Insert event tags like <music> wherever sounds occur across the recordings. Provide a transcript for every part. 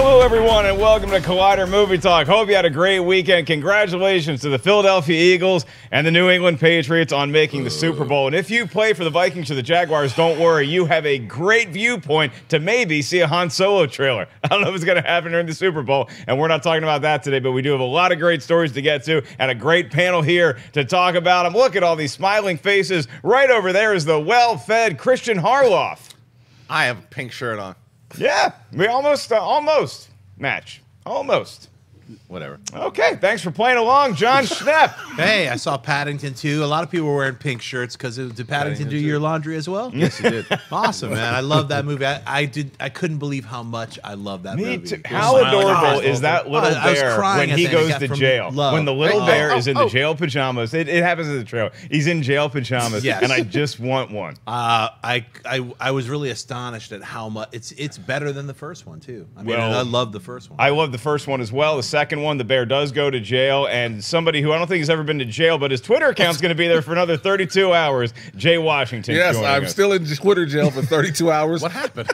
Hello, everyone, and welcome to Collider Movie Talk. Hope you had a great weekend. Congratulations to the Philadelphia Eagles and the New England Patriots on making the Super Bowl. And if you play for the Vikings or the Jaguars, don't worry. You have a great viewpoint to maybe see a Han Solo trailer. <laughs> I don't know if it's going to happen during the Super Bowl, and we're not talking about that today, but we do have a lot of great stories to get to and a great panel here to talk about them. Look at all these smiling faces. Right over there is the well fed Kristian Harloff. I have a pink shirt on. Yeah, we almost, uh, almost match. Almost. Whatever. Okay, thanks for playing along, Jon <laughs> Schnepp. Hey, I saw Paddington too. A lot of people were wearing pink shirts because did Paddington, Paddington do too. your laundry as well? Yes, he did. <laughs> Awesome, man. I love that movie. I, I did. I couldn't believe how much I love that Me movie. too. How smiling adorable eyes is that over. little I was bear crying when he goes to jail? love. When the little Oh, bear oh, is in oh. the jail pajamas, it, it happens in the trailer. He's in jail pajamas, Yes. and I just want one. Uh, I, I I was really astonished at how much it's it's better than the first one too. I mean, Well, I love the first one. I love the first one as well. The second one, the bear does go to jail, and somebody who I don't think has ever been to jail, but his Twitter account's going to be there for another 32 hours. Jay Washington. Yes, I'm us. still in Twitter jail for 32 <laughs> hours. what happened?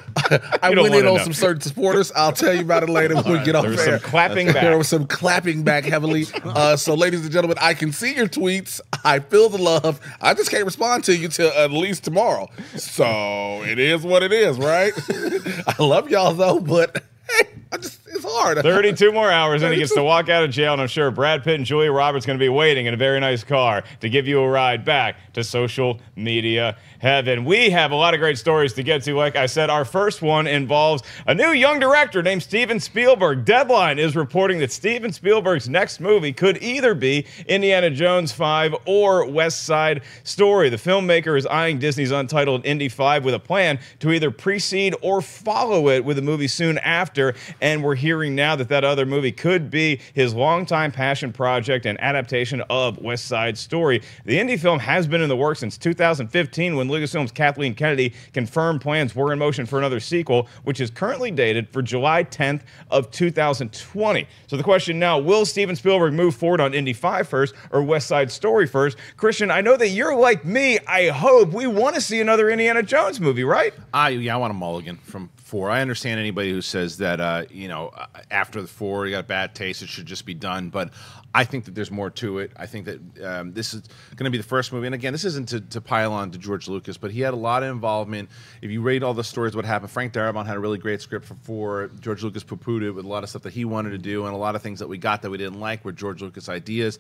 I You went in on know. some certain supporters. I'll tell you about it later when we get off There was air. some clapping back. There was some clapping back heavily. <laughs> Uh, so, ladies and gentlemen, I can see your tweets. I feel the love. I just can't respond to you till at least tomorrow. So it is what it is, right? <laughs> I love y'all though, but hey, I just it's hard. <laughs> 32 more hours, and he gets to walk out of jail. And I'm sure Brad Pitt and Julia Roberts are going to be waiting in a very nice car to give you a ride back to social media heaven. We have a lot of great stories to get to. Like I said, our first one involves a new young director named Steven Spielberg. Deadline is reporting that Steven Spielberg's next movie could either be Indiana Jones 5 or West Side Story. The filmmaker is eyeing Disney's untitled Indy 5 with a plan to either precede or follow it with a movie soon after. And we're hearing now that that other movie could be his longtime passion project and adaptation of West Side Story. The Indy film has been in the works since 2015 when Lucasfilm's Kathleen Kennedy confirmed plans were in motion for another sequel, which is currently dated for July 10th of 2020. So the question now, will Steven Spielberg move forward on Indy 5 first or West Side Story first? Kristian, I know that you're like me. I hope we want to see another Indiana Jones movie, right? I yeah, I want a mulligan from four. I understand anybody who says that uh, you know uh, after the four you got a bad taste, it should just be done. But I think that there's more to it. I think that um, this is going to be the first movie. And again, this isn't to, to pile on to George Lucas, but he had a lot of involvement. If you read all the stories, what happened, Frank Darabont had a really great script for four. George Lucas poo-pooed it with a lot of stuff that he wanted to do, and a lot of things that we got that we didn't like were George Lucas ideas.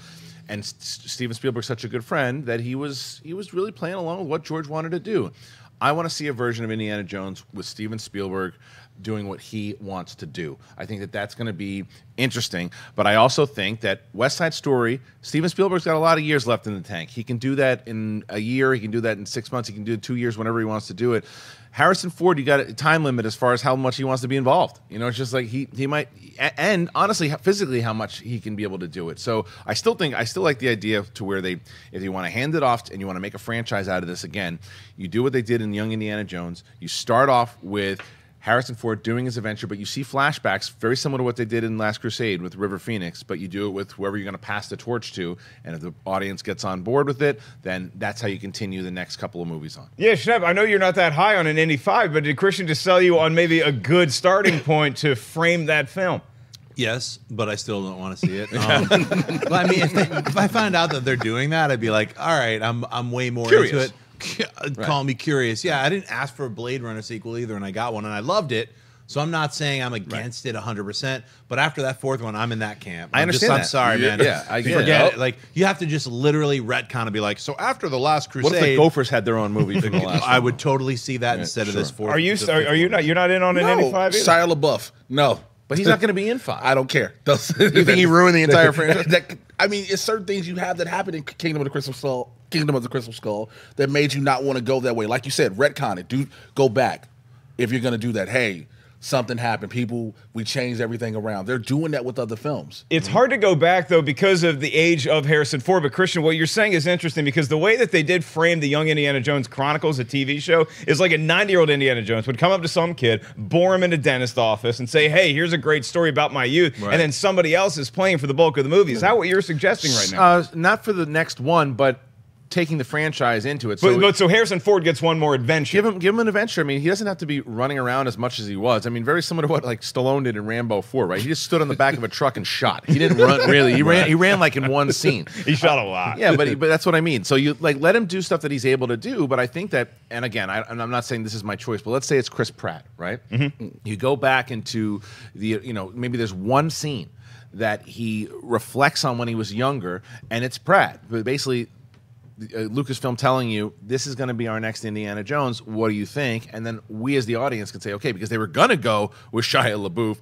And S- Steven Spielberg's such a good friend that he was he was really playing along with what George wanted to do. I want to see a version of Indiana Jones with Steven Spielberg doing what he wants to do. I think that that's going to be interesting. But I also think that West Side Story, Steven Spielberg's got a lot of years left in the tank. He can do that in a year. He can do that in six months. He can do it two years, whenever he wants to do it. Harrison Ford, you got a time limit as far as how much he wants to be involved. You know, it's just like he he might, and honestly, physically, how much he can be able to do it. So I still think I still like the idea to where they, if you want to hand it off and you want to make a franchise out of this again, you do what they did in Young Indiana Jones. You start off with Harrison Ford doing his adventure, but you see flashbacks very similar to what they did in Last Crusade with River Phoenix, but you do it with whoever you're going to pass the torch to. And if the audience gets on board with it, then that's how you continue the next couple of movies on. Yeah, Schnepp, I know you're not that high on an Indy 5, but did Kristian just sell you on maybe a good starting <coughs> point to frame that film? Yes, but I still don't want to see it. <laughs> Um, but I mean, if, they, if I find out that they're doing that, I'd be like, all right, I'm I'm way more Curious. into it. Call me curious. Yeah, I didn't ask for a Blade Runner sequel either, and I got one, and I loved it. So I'm not saying I'm against it 100, percent but after that fourth one, I'm in that camp. I I'm just- understand I'm sorry, Yeah, man. yeah, I get forget it. it. Oh. Like you have to just literally retcon and be like, so after the last Crusade, What if the Gophers had their own movie from the <laughs> last I one? would totally see that instead of this fourth. Are you are, are you not you're not in on an no, Indy 5 either? Shia LaBeouf. No, But he's not going to be in <laughs> five. I don't care. <laughs> you think he ruined the entire franchise? That, I mean, it's certain things you have that happen in Kingdom of the Crystal Skull, Kingdom of the Crystal Skull, that made you not want to go that way. Like you said, retcon it. Do go back if you're going to do that. Hey, something happened. People, we changed everything around. They're doing that with other films. It's hard to go back though because of the age of Harrison Ford. But Kristian, what you're saying is interesting because the way that they did frame the Young Indiana Jones Chronicles, a TV show, is like a 90 year old Indiana Jones would come up to some kid, bore him in a dentist office, and say, "Hey, here's a great story about my youth," and then somebody else is playing for the bulk of the movie. Is that what you're suggesting right now? Uh, not for the next one, but taking the franchise into it. So but so Harrison Ford gets one more adventure. Give him, give him an adventure. I mean, he doesn't have to be running around as much as he was. I mean, very similar to what like Stallone did in Rambo Four, right? He just stood on the back of a truck and shot. He didn't run <laughs> really. He ran. He ran like in one scene. <laughs> he shot a lot. Yeah, but but that's what I mean. So you like let him do stuff that he's able to do. But I think that, and again, I, and I'm not saying this is my choice, but let's say it's Chris Pratt, right? Mm-hmm. You go back into the, you know, maybe there's one scene that he reflects on when he was younger, and it's Pratt. But basically, Uh, Lucasfilm telling you this is going to be our next Indiana Jones. What do you think? And then we as the audience can say, okay, because they were going to go with Shia LaBeouf,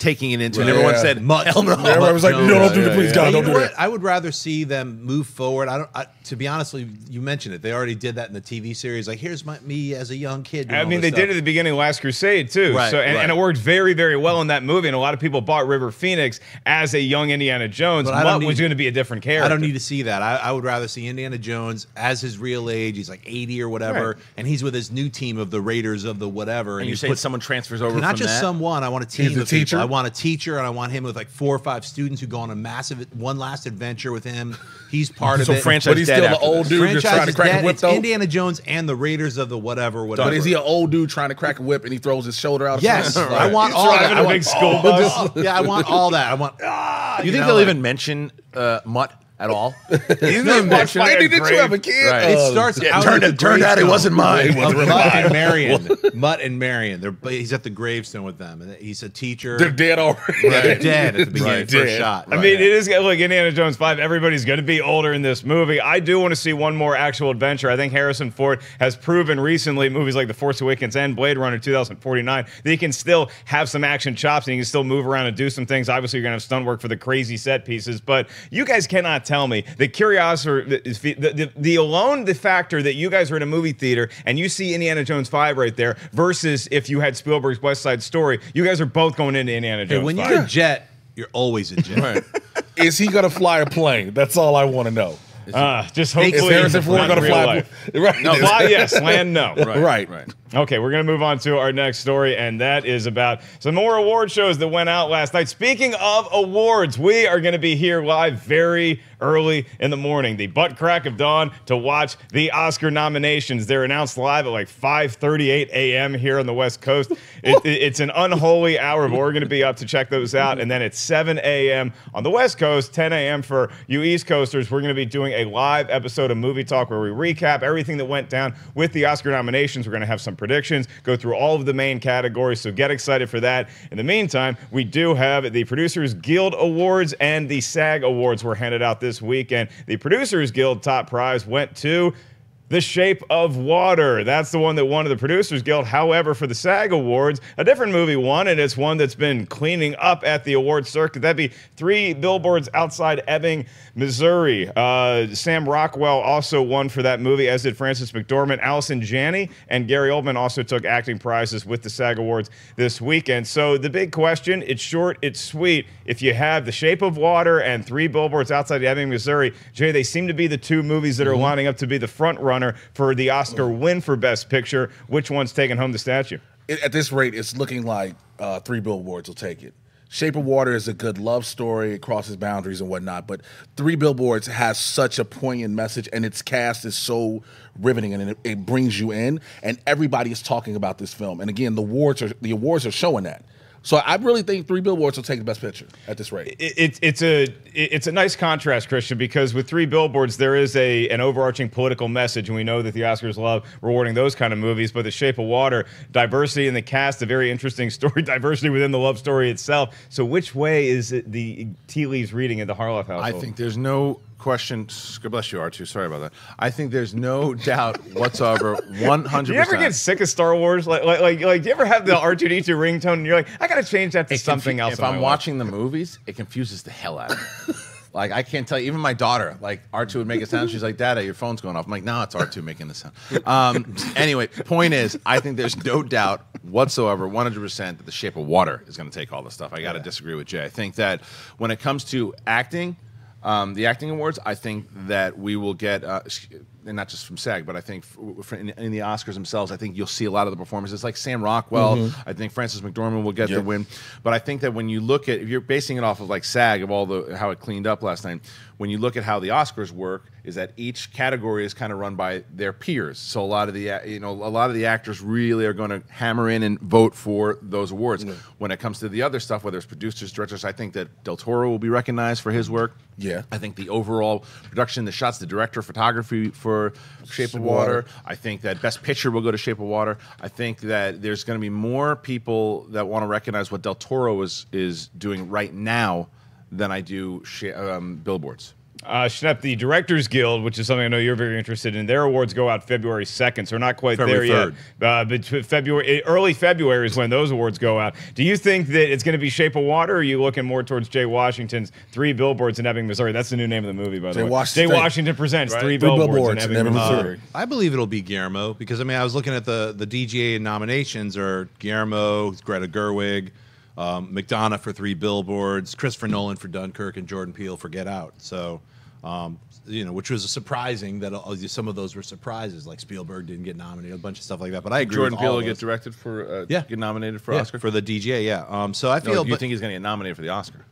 taking it into, and Right. everyone Yeah. said, Mutt. hell no. Everybody was like, no, don't do it, please, yeah, God, don't do it. I would rather see them move forward. I don't. I, to be honest, you, you mentioned it. They already did that in the TV series. Like, here's my me as a young kid. I mean, they this did it stuff. at the beginning of Last Crusade too. Right, so and, right. and it worked very, very well in that movie. And a lot of people bought River Phoenix as a young Indiana Jones. But I don't Mutt was going to be a different character. I don't need to see that. I, I would rather see Indiana Jones as his real age. He's like 80 or whatever, Right. and he's with his new team of the Raiders of the whatever. And he you say put- someone transfers over not from just that? someone. I want a team. He's the people. teacher? I want a teacher, and I want him with like four or five students who go on a massive one last adventure with him. He's <laughs> part So of it. franchise But he's dead still the old this. dude just Franchise trying to crack dead. a whip, It's though. Indiana Jones and the Raiders of the whatever, whatever. But is he an old dude trying to crack a whip and he throws his shoulder out? Yes, Right. I want He's all that. a I want big school all- bus. yeah, I want all that. I want. <laughs> Ah, You think know, they'll like- even mention uh, Mutt at all? you think No, they'll mention it? Andy, did you have a kid? Right. It Uh, starts yeah, out turned it- turned out it wasn't mine. It wasn't Mutt and Marion. <laughs> Mutt and Marion. They're he's at the gravestone with them, and he's a teacher. They're dead already. Yeah, they're <laughs> dead at the beginning Right. first shot. I mean, it is like Indiana Jones 5. Everybody's going to be older in this movie. I do want to see one more actual adventure. I think Harrison Ford has proven recently, movies like The Force Awakens and Blade Runner 2049, that he can still have some action chops and he can still move around and do some things. Obviously, you're going to have stunt work for the crazy set pieces, but you guys cannot tell me the curiosity, the, the, the, the alone, the factor that you guys are in a movie theater and you see Indiana Jones 5 right there versus if you had Spielberg's West Side Story, you guys are both going into Indiana Hey, Jones when 5. you're a jet, you're always a jet. Right. Is he gonna fly a plane? That's all I want to know. Uh, just hopefully, Is Harrison Ford gonna fly? right. No, fly, yes. Land, no. Right. Right. Okay, we're going to move on to our next story, and that is about some more award shows that went out last night. Speaking of awards, we are going to be here live very early in the morning, the butt crack of dawn, to watch the Oscar nominations. They're announced live at like 5:38 a.m. here on the West Coast. It, it- it's an unholy hour, but we're going to be up to check those out. And then at 7 a.m. on the West Coast, 10 a.m. for you East Coasters, we're going to be doing a live episode of Movie Talk where we recap everything that went down with the Oscar nominations. We're going to have some predictions, go through all of the main categories. So get excited for that. In the meantime, we do have the Producers Guild Awards and the SAG Awards were handed out this weekend. The Producers Guild top prize went to the Shape of Water. That's the one that won at the Producers Guild. However, for the SAG Awards, a different movie won, and it's one that's been cleaning up at the award circuit. That'd be three billboards outside Ebbing, Missouri. Uh, Sam Rockwell also won for that movie, as did Frances McDormand. Allison Janney and Gary Oldman also took acting prizes with the SAG Awards this weekend. So the big question, it's short, it's sweet. If you have The Shape of Water and three billboards outside Ebbing, Missouri, Jay, they seem to be the two movies that are lining up to be the front runner for the Oscar win for Best Picture. Which one's taking home the statue? At this rate, it's looking like uh, three billboards will take it. Shape of Water is a good love story. It crosses boundaries and whatnot. But Three Billboards has such a poignant message, and its cast is so riveting, and it, it brings you in. And everybody is talking about this film. And again, the awards are the awards are showing that. So I really think Three Billboards will take the best picture at this rate. it, it, it's a it- it's a nice contrast, Kristian, because with three billboards there is a an overarching political message, and we know that the Oscars love rewarding those kind of movies. But The Shape of Water, diversity in the cast, a very interesting <laughs> story, diversity within the love story itself. So, which way is it the tea leaves reading in the Harloff household? I think there's no question. God bless you, R2. Sorry about that. I think there's no doubt whatsoever. <laughs> One hundred Do you ever get sick of Star Wars? Like, like, like, like, do you ever have the R two D two ringtone and you're like, I gotta change that to something else? If I'm life? watching the movies, it confuses the hell out of me. <laughs> like I can't tell you. Even my daughter, like R2 would make a sound. She's like, "Dada, your phone's going off." I'm like, "No, it's R2 making the sound." Um, <laughs> anyway, point is, I think there's no doubt whatsoever, 100 percent, that The Shape of Water is going to take all this stuff. I got to disagree with Jay. I think that when it comes to acting. Um, the acting awards, I think that we will get, uh, and not just from SAG, but I think for in, in the Oscars themselves, I think you'll see a lot of the performances, like Sam Rockwell. Mm-hmm. I think Frances McDormand will get the win. But I think that when you look at, if you're basing it off of like SAG of all the how it cleaned up last night, when you look at how the Oscars work, is that each category is kind of run by their peers. So a lot of the you know a lot of the actors really are going to hammer in and vote for those awards. When it comes to the other stuff, whether it's producers, directors, I think that Del Toro will be recognized for his work. Yeah. I think the overall production, the shots, the director, photography for Shape of Water. Water. I think that Best Picture will go to Shape of Water. I think that there's going to be more people that want to recognize what Del Toro is is doing right now than I do sh- um, billboards. Uh, Schnepp, the Directors Guild, which is something I know you're very interested in, their awards go out February 2nd, so we're not quite February there yet. Uh, but February, early February is when those awards go out. Do you think that it's going to be Shape of Water, or are you looking more towards Jay Washington's Three Billboards in Ebbing, Missouri? That's the new name of the movie, by the Jay way. Washington. Jay Washington presents Three, Three Billboards, Billboards in in Ebbing, Ebbing, Missouri. Missouri. I believe it'll be Guillermo because I mean I was looking at the the DGA nominations are Guillermo, Greta Gerwig, um, McDonagh for Three Billboards, Christopher Nolan for Dunkirk, and Jordan Peele for Get Out. So, um, you know, which was surprising that uh, some of those were surprises. Like Spielberg didn't get nominated, a bunch of stuff like that. But I agree. Jordan with Peele all will get directed for uh, Yeah. get nominated for Yeah, Oscar. for the DGA. Yeah. Um, so I no, feel. do you but- think he's going to get nominated for the Oscar?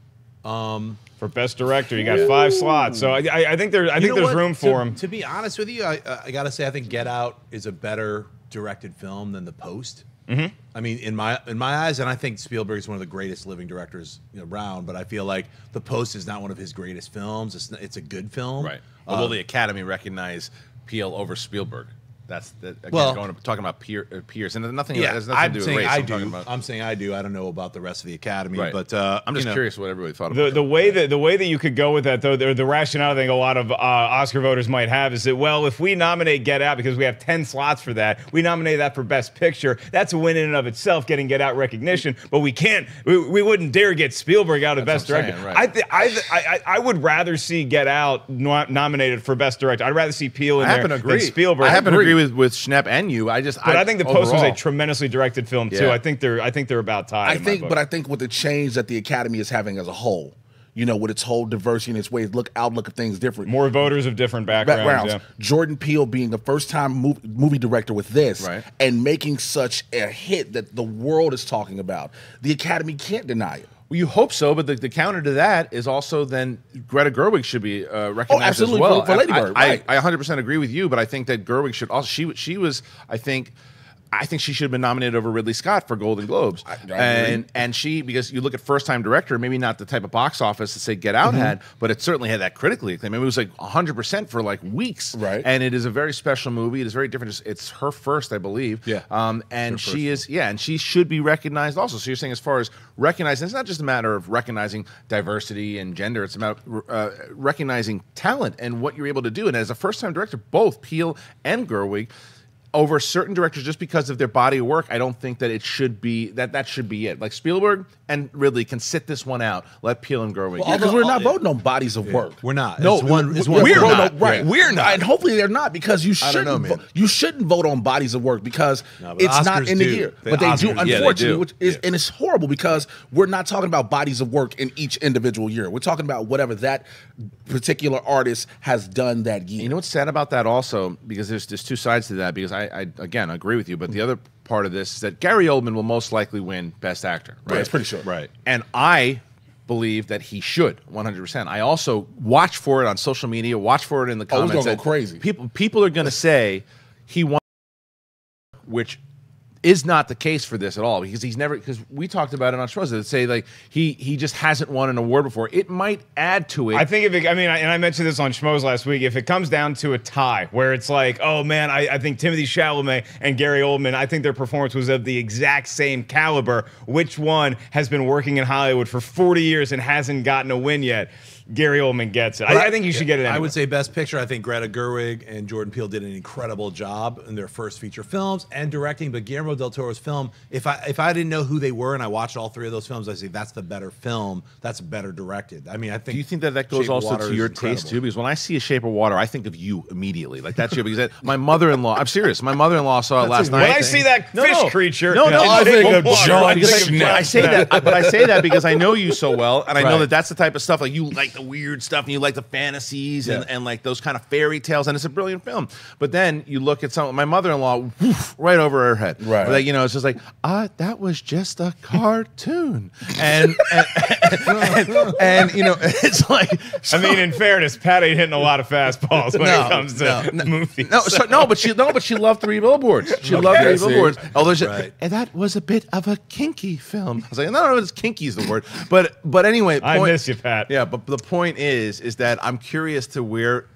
For Best Director, you got five slots. So I, I, I think, there, I You think there's what? room To- for him. To be honest with you, I, I got to say I think Get Out is a better directed film than The Post. Mm-hmm. I mean, in my in my eyes, and I think Spielberg is one of the greatest living directors around. But I feel like The Post is not one of his greatest films. It's it's a good film, Right. Uh, will the Academy recognize Peele over Spielberg? That's that, again, Well- going to, talking about peer, uh, peers, and nothing. yeah, has nothing I'm to do with saying race. I I'm do. about- I'm saying I do. I don't know about the rest of the Academy, Right. but uh, I'm just you know, curious what everybody thought The, about. the it. way that the way that you could go with that though, the, the rationale I think a lot of uh, Oscar voters might have is that well, if we nominate Get Out because we have ten slots for that, we nominate that for Best Picture. That's a win in and of itself, getting Get Out recognition. But we can't, we, we wouldn't dare get Spielberg out of That's Best what I'm Director. saying, I, th- I, th- I I I would rather see Get Out no- nominated for Best Director. I'd rather see Peele in I there happen than. Spielberg. I happen to agree with with Schnepp and you. I just, But I, think The Post was a tremendously directed film too. Yeah. I think they're I think they're about tied. I think, but I think with the change that the Academy is having as a whole, you know, with its whole diversity and its ways look outlook of things different. more voters of different backgrounds. backgrounds. Yeah. Jordan Peele being the first time movie, movie director with this Right. and making such a hit that the world is talking about. The Academy can't deny it. Well, you hope so, but the, the counter to that is also then Greta Gerwig should be uh, recognized absolutely, as well. for- for Lady I- Bird, I, right. I, 100% agree with you, but I think that Gerwig should also she she was I think. I think she should have been nominated over Ridley Scott for Golden Globes, I agree. and and she because you look at first time director, maybe not the type of box office that say Get Out Mm-hmm. had, but it certainly had that critically acclaimed. I mean, it was like 100 percent for like weeks, Right. And it is a very special movie. It is very different. It's, it's her first, I believe, Yeah. Um, and she is yeah, and she should be recognized also. So you're saying as far as recognizing, it's not just a matter of recognizing diversity and gender. It's about uh, recognizing talent and what you're able to do. And as a first time director, both Peele and Gerwig. Over certain directors, just because of their body of work, I don't think that it should be that that should be it. Like Spielberg and Ridley can sit this one out. Let Peele and Gerwig. Yeah, because Although- we're not uh, voting on bodies of work. We're not. No, It's one- it's we're one- we're We're not. not. right. Yeah. We're not. and hopefully they're not because you shouldn't. know, vo- you shouldn't vote on bodies of work because No, but it's not Oscars in the do. year. The but they do, Oscars do. Yeah, they unfortunately, do. which is and it's horrible because we're not talking about bodies of work in each individual year. We're talking about whatever that particular artist has done that year. You know what's sad about that also, because there's there's two sides to that. Because I, I again agree with you, but the other part of this is that Gary Oldman will most likely win Best Actor. Right, Right, it's pretty sure. Right. And I believe that he should 100%. I also watch for it on social media, watch for it in the comments. Oh, it's comments. gonna go crazy. People people are going to say he won which is not the case for this at all because he's never because we talked about it on shows that say like he he just hasn't won an award before. It might add to it. I think if it, I mean, I, and I mentioned this on Schmoes last week. If it comes down to a tie, where it's like, oh man, I, I think Timothée Chalamet and Gary Oldman, I think their performance was of the exact same caliber. Which one has been working in Hollywood for 40 years and hasn't gotten a win yet? Gary Oldman gets it. I, I think you should get it. Anyway. I would say Best Picture. I think Greta Gerwig and Jordan Peele did an incredible job in their first feature films and directing. But Guillermo del Toro's film, if I if I didn't know who they were and I watched all three of those films, I say that's the better film. That's better directed. I mean, I think. Do you think that that goes Shape of also to your taste too? Because when I see a Shape of Water, I think of you immediately. Like that's you. Because that, my mother-in-law, I'm serious. My mother-in-law saw it last night. when I see that No, fish no. creature, No, no, I think of Jon I think of Schnepp. Jon I say that, but I say that because I know you so well, and I know that that's the type of stuff like you like the weird stuff, and you like the fantasies and, Yeah. and like those kind of fairy tales, and it's a brilliant film. But then you look at some, my mother-in-law, woof, right over her head, Right. Like you know, it's just like, ah, that was just a <laughs> cartoon, and and, and, and, you know, <laughs> it's like I mean, in fairness, Pat ain't hitting a lot of fastballs when No, it comes to no, <laughs> movies. No, so, no, but she no, but she loved Three Billboards. She loved Three see. Billboards. Although she, Right. and that was a bit of a kinky film. I was like, no, no, it's kinky is the word. But but anyway, I point- miss you, Pat. Yeah, but the point is, is that I'm curious to where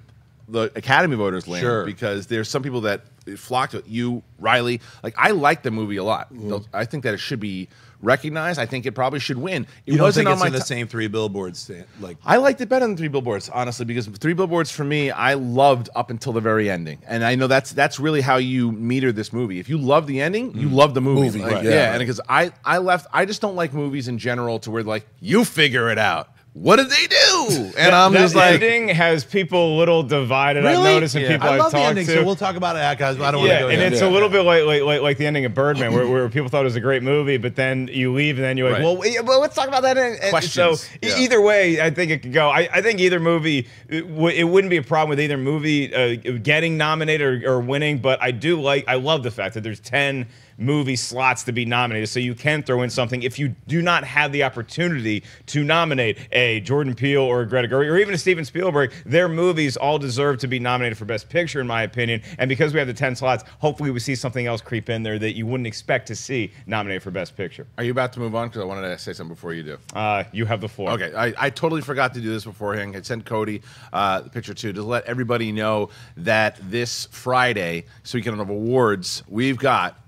the Academy voters land Sure. because there's some people that flock to it. You, Riley, like I like the movie a lot. Mm-hmm. I think that it should be recognized. I think it probably should win. It You don't wasn't think on it's my in the ti- same three billboards? Like I liked it better than Three Billboards, honestly, because Three Billboards for me, I loved up until the very ending, and I know that's that's really how you meter this movie. If you love the ending, you mm. love the movie. Movie, Like, right. yeah, Yeah. and because I I left, I just don't like movies in general to where like you figure it out. What did they do? And I'm that just like, ending has people a little divided. I've Really? noticed and Yeah. people I I've love the talked ending, to. so we'll talk about it because I don't want to yeah, go. and there. it's Yeah. a little bit like like like, like the ending of Birdman, where, where people thought it was a great movie, but then you leave and then you're like, Right. well, yeah, but let's talk about that. And, and Questions. So Yeah. either way, I think it could go. I, I think either movie, it, w- it wouldn't be a problem with either movie uh, getting nominated or, or winning. But I do like, I love the fact that there's ten movie slots to be nominated, so you can throw in something if you do not have the opportunity to nominate a Jordan Peele or a Greta Gerwig or even a Steven Spielberg. Their movies all deserve to be nominated for Best Picture, in my opinion. And because we have the ten slots, hopefully we see something else creep in there that you wouldn't expect to see nominated for Best Picture. are you about to move on? Because I wanted to say something before you do. Uh, you have the floor. Okay, I, I totally forgot to do this beforehand. I sent Cody uh, the picture too to let everybody know that this Friday, so we can have awards, we've got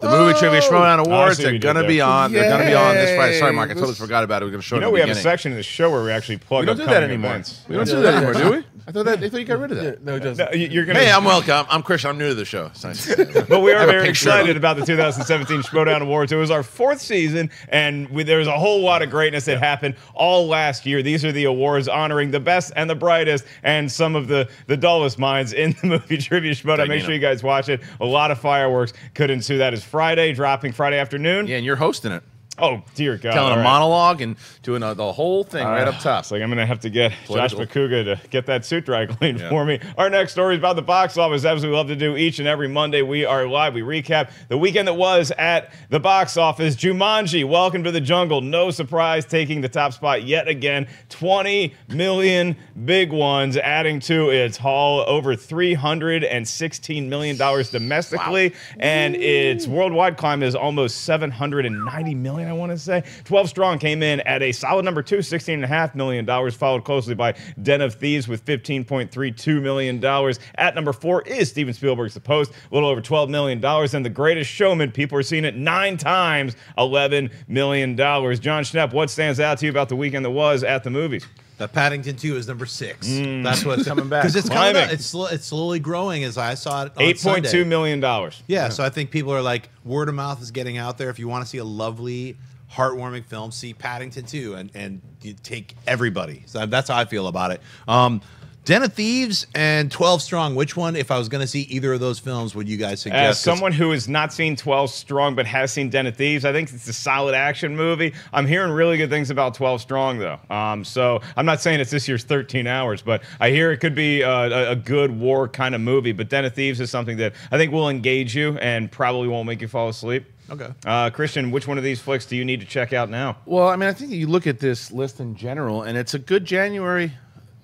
the movie trivia Schmoedown oh, I awards. They're gonna be on. They're gonna be on this Friday. Sorry, Mark. I totally forgot about it. We're gonna show You it know in we the have a section in the show where we actually plug We don't do that upcoming anymore. events. We don't do that anymore, do we? I thought that I thought you got rid of that. No, it doesn't. No, you- you're gonna. Hey, I'm welcome. I'm Kristian. I'm new to the show. Nice. <laughs> <laughs> But we are very excited about the 2017 Schmoedown Awards. It was our fourth season, and we, there was a whole lot of greatness that happened all last year. These are the awards honoring the best and the brightest, and some of the the dullest minds in the <laughs> movie trivia Schmoedown. Make sure you guys watch it. A lot of fireworks could ensue. That is Friday, dropping Friday afternoon. yeah, and you're hosting it, <laughs> Oh dear God! telling All a right. monologue and doing uh the whole thing right up top. It's like I'm gonna have to get Political. Josh Macuga to get that suit dry <laughs> cleaned Yeah. for me. Our next story is about the box office, as we love to do each and every Monday. We are live. We recap the weekend that was at the box office. Jumanji, Welcome to the Jungle. No surprise, taking the top spot yet again. 20 million big ones, adding to its haul over 316 million dollars domestically, and its worldwide climb is almost 790 million. I want to say 12 Strong came in at a solid number two, 16.5 million dollars, followed closely by Den of Thieves with 15.32 million dollars. At number four is Steven Spielberg's The Post, a little over 12 million dollars, and The Greatest Showman. People are seeing it nine times, 11 million dollars. Jon Schnepp, what stands out to you about the weekend that was at the movies? That Paddington 2 is number six. That's what's Coming back. Because it's coming Climbing. up. It's, it's slowly growing as I saw it Eight point Sunday. dollars. Yeah, so I think people are like, word of mouth is getting out there. If you want to see a lovely, heartwarming film, see Paddington 2 and, and you take everybody. So that's how I feel about it. Um, Den of Thieves and 12 Strong, which one, if I was going to see either of those films, would you guys suggest? As 'Cause someone who has not seen 12 Strong but has seen Den of Thieves, I think it's a solid action movie. I'm hearing really good things about 12 Strong, though. Um, so I'm not saying it's this year's 13 hours, but I hear it could be a, a, a good war kind of movie. But Den of Thieves is something that I think will engage you and probably won't make you fall asleep. Okay. Uh, Kristian, which one of these flicks do you need to check out now? Well, I mean, I think you look at this list in general, and it's a good January.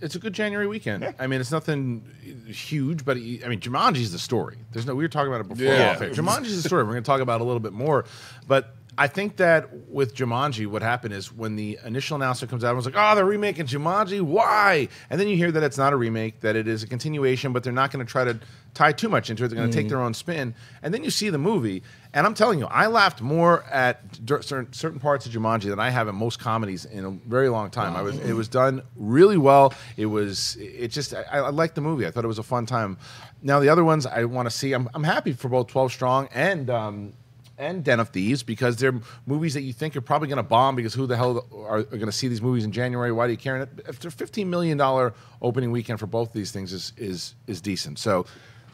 It's a good January weekend. I mean, it's nothing huge, but I mean, Jumanji's the story. There's no. We were talking about it before. Yeah. Jumanji's the story. We're going to talk about it a little bit more, but. I think that with Jumanji, what happened is when the initial announcement comes out, everyone's like, "Oh, they're remaking Jumanji. Why?" And then you hear that it's not a remake, that it is a continuation, but they're not going to try to tie too much into it. They're going to take their own spin. And then you see the movie, and I'm telling you, I laughed more at certain, certain parts of Jumanji than I have in most comedies in a very long time. I was, it was done really well. It was, it just, I, I liked the movie. I thought it was a fun time. Now the other ones I want to see. I'm, I'm happy for both 12 Strong and. Um, and Den of Thieves because they're movies that you think are probably going to bomb because who the hell are, are going to see these movies in January? Why do you care? And after fifteen million dollar opening weekend for both of these things is is is decent. So,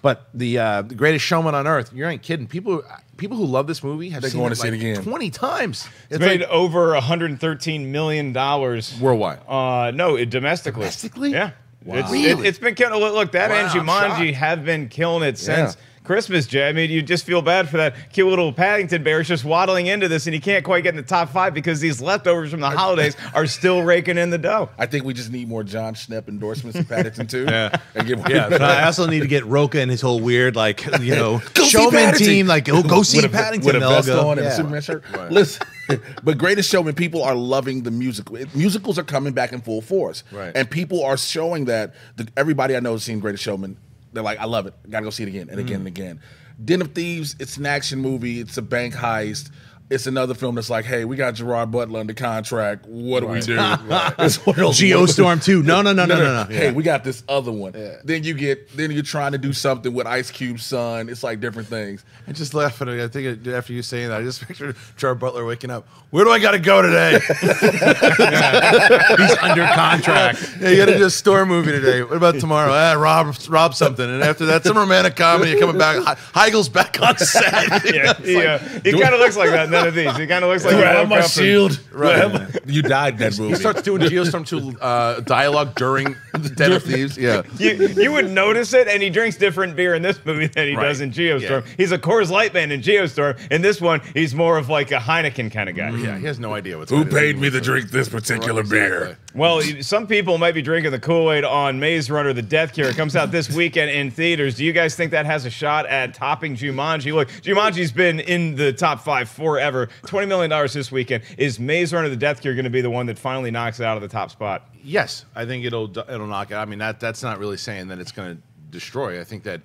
but the uh, the greatest showman on earth, you ain't kidding. People people who love this movie have They're seen going it to see it again. twenty times. It's, It's made like over 113 million dollars worldwide. Uh, no, it, domestically. Domestically? Yeah. Wow. It's, Really? it, has been killing. Look, look that Wow, and Jumanji have been killing it since Christmas, Jay. I mean, you just feel bad for that cute little Paddington bear. He's just waddling into this, and he can't quite get in the top five because these leftovers from the holidays are still raking in the dough. I think we just need more Jon Schnepp endorsements of Paddington too. Yeah. and give Yeah, but I also need to get Roca and his whole weird, like, you <laughs> know, showman team. Like, go, go see with a, Paddington. with a They'll vest go, on and yeah. a Superman shirt. Listen, <laughs> but Greatest Showman, people are loving the musical. Musicals are coming back in full force, Right. And people are showing that. The, everybody I know has seen Greatest Showman. They're like, I love it. Got to go see it again and again and mm. again. Den of Thieves. It's an action movie. It's a bank heist. It's another film that's like, hey, we got Gerard Butler under contract. What do we do? <laughs> It's one of Geostorm 2. No, no, no, no, no, no. Hey, we got this other one. Then you get, then you're trying to do something with Ice Cube's son. It's like different things. I just laugh at it. I think after you saying that, I just <laughs> pictured Gerard Butler waking up. Where do I got to go today? <laughs> He's under contract. yeah, you got to do a store movie today. What about tomorrow? Ah, rob, rob something. And after that, some romantic comedy. You're coming back. Heigl's back on set. Yeah, he, uh, he kind of looks like that. in None of these. He kind of looks like he woke up and- Right. <laughs> You died in that movie. He starts doing Geostorm 2 uh, dialogue during Den of Thieves. Yeah. <laughs> You, you would notice it, and he drinks different beer in this movie than he Right. does in Geostorm. Yeah. He's a Coors Light man in Geostorm. In this one, he's more of like a Heineken kind of guy. Yeah, he has no idea what's Who happening. paid me to drink this particular beer? Well, some people might be drinking the Kool Aid on Maze Runner: The Death Cure. It comes out this weekend in theaters. Do you guys think that has a shot at topping Jumanji? Look, Jumanji's been in the top five forever. Twenty million dollars this weekend. Is Maze Runner: The Death Cure going to be the one that finally knocks it out of the top spot? Yes, I think it'll it'll knock it. I mean, that that's not really saying that it's going to destroy. I think that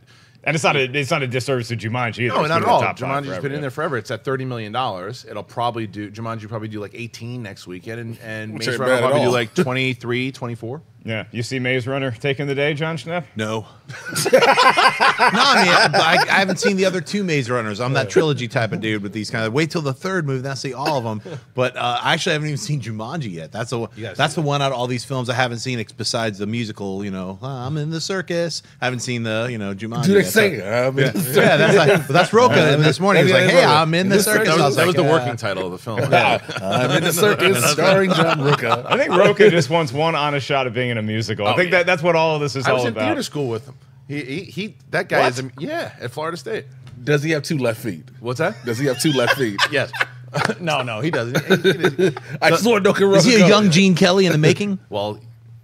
And it's not a it's not a disservice to Jumanji either. no, It's not at all. the top Jumanji's forever, been in there forever. It's at thirty million dollars. It'll probably do Jumanji probably do like eighteen next weekend, and and Maze Runner will probably do like 23, 24. <laughs> Yeah, you see Maze Runner taking the day, Jon Schnepp? No. <laughs> no, I mean, I, I haven't seen the other two Maze Runners. I'm that trilogy type of dude with these kind of. Wait till the third movie, then I'll see all of them. But uh, I actually haven't even seen Jumanji yet. That's the that's see the one out of all these films I haven't seen besides the musical. You know, "Uh, I'm in the circus. I haven't seen the you know Jumanji. Do they yet, say so- it? Yeah, that's like, that's Roca. and this morning he was like, yeah, "Hey. I'm in the circus." That I was, that was the like, working uh, title of the film. I'm in the <laughs> circus starring John Rooker. I think Roka just wants one honest shot of being in a musical. I Oh, think yeah. that that's what all of this is I was all in about. theater school with him. He he, he that guy What? is a, yeah at Florida State. Does he have two left feet? What's that? Does he have two left feet? <laughs> yes. <laughs> no, no, he doesn't. He- he- he- I just want to know. Is he a young Gene Kelly in the making? well,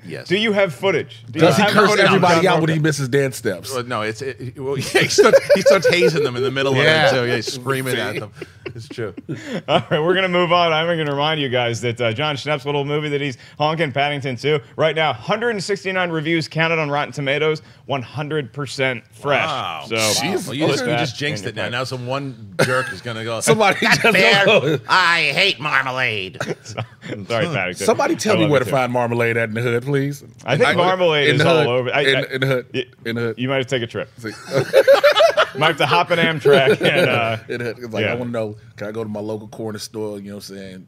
yes. Do you have footage? Do Does he curse everybody out when he misses dance steps? Well, no, it's it, well, yeah, <laughs> he starts he starts hazing them in the middle Yeah. of it. So yeah, he's screaming at them. <laughs> It's true. All right, we're going to move on. I'm going to remind you guys that uh, Jon Schnepp's little movie that he's honking Paddington 2, right now, 169 reviews counted on Rotten Tomatoes, 100% fresh. Wow. So, Jeez. Well, you just, you just jinxed it now. Now some one jerk is gonna go. Somebody just go- I hate marmalade. <laughs> Sorry, Paddington. Somebody tell me where to too. find marmalade at in the hood, please. I think marmalade in is the all hood. over. I- in, I- in the hood. Y- in the hood. You might have to take a trip. <laughs> might have to hop an Amtrak and uh, <laughs> in the hood. It's like Yeah. I want to know. Can I go to my local corner store? You know what I'm saying?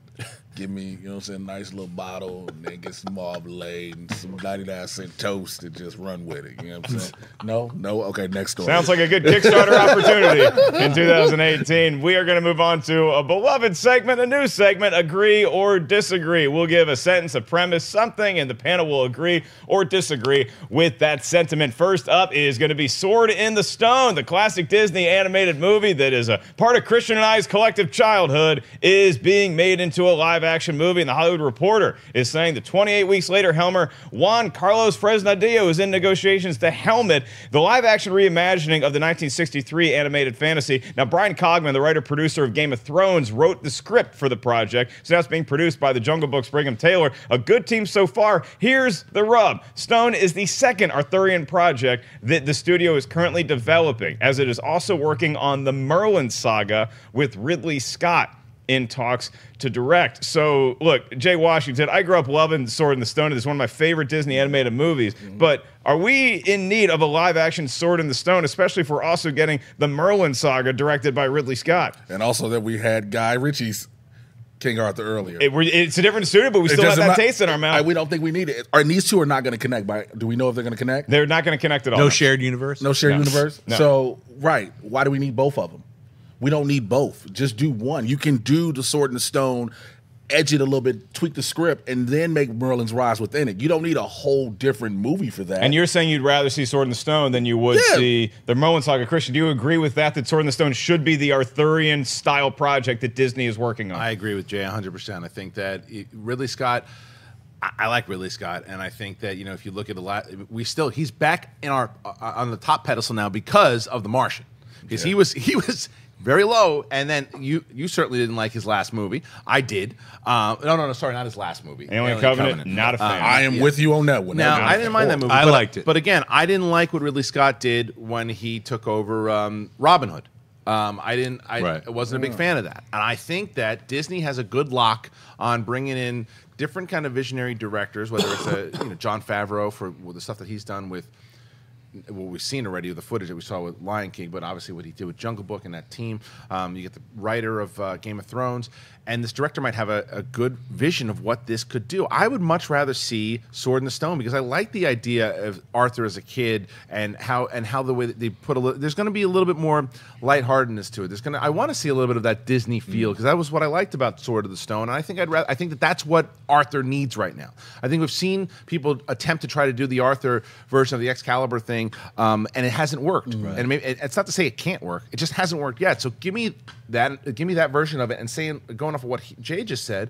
Give me, you know what I'm saying, nice little bottle, and then get some marmalade and some 99 cent toast and just run with it. You know what I'm saying? <laughs> No, no. Okay, next story. Sounds like a good Kickstarter opportunity in 2018. We are going to move on to a beloved segment, a new segment, Agree or Disagree. We'll give a sentence, a premise, something, and the panel will agree or disagree with that sentiment. First up is going to be Sword in the Stone, the classic Disney animated movie that is a part of Kristian and I's collective childhood, is being made into a live action movie. And the Hollywood Reporter is saying that 28 weeks later, Helmer Juan Carlos Fresnadillo is in negotiations to helmet the live action reimagining of the 1963 animated fantasy. Now, Bryan Cogman, the writer producer of Game of Thrones, wrote the script for the project. So now it's being produced by the Jungle Book's Brigham Taylor. A good team so far. Here's the rub Stone is the second Arthurian project that the studio is currently developing, as it is also working on the Merlin saga with Ridley Scott in talks to direct. So, look, Jay Washington, I grew up loving Sword in the Stone. It's one of my favorite Disney animated movies. Mm-hmm. But are we in need of a live action Sword in the Stone, especially if we're also getting the Merlin saga directed by Ridley Scott? and also that we had Guy Ritchie's King Arthur earlier. It, it's a different studio, but we still have doesn't that taste in our I- mouth. we don't think we need it. Or these two are not going to connect. By do we know if they're going to connect? They're not going to connect at all. No shared universe. No shared No. universe. No. So right, why do we need both of them? We don't need both. Just do one. You can do the Sword and the Stone edge it a little bit, tweak the script, and then make Merlin's rise within it. You don't need a whole different movie for that. And you're saying you'd rather see Sword in the Stone than you would Yeah. see the Merlin Saga. Kristian, do you agree with that? That Sword in the Stone should be the Arthurian style project that Disney is working on? I agree with Jay 100%. I think that it- Ridley Scott, I, I like Ridley Scott, and I think that, you know, if you look at a lot, we still, he's back in our, uh, on the top pedestal now because of The Martian. Because he was, he was very low, and then you, you certainly didn't like his last movie. I did. Uh, no, no, no, sorry, not his last movie. Alien Covenant, not a fan. I am with you on that one. Now, I didn't mind that movie. I but, liked it. But again, I didn't like what Ridley Scott did when he took over um, Robin Hood. Um, I didn't. I Right. wasn't a big fan of that, and I think that Disney has a good lock on bringing in different kind of visionary directors, whether it's a you know Jon Favreau for well, the stuff that he's done with what we've seen already the footage that we saw with Lion King, but obviously what he did with Jungle Book and that team. Um, you get the writer of uh, Game of Thrones, and this director might have a, a good vision of what this could do. I would much rather see Sword in the Stone because I like the idea of Arthur as a kid and how and how the way that they put a little. There's going to be a little bit more lightheartedness to it. There's going to. I want to see a little bit of that Disney feel because that was what I liked about Sword of the Stone, and I think I'd rather. I think that that's what Arthur needs right now. I think we've seen people attempt to try to do the Arthur version of the Excalibur thing, um, and it hasn't worked. And maybe, it- it's not to say it can't work; it just hasn't worked yet. So give me that, give me that version of it, and saying going off of what he, Jay just said.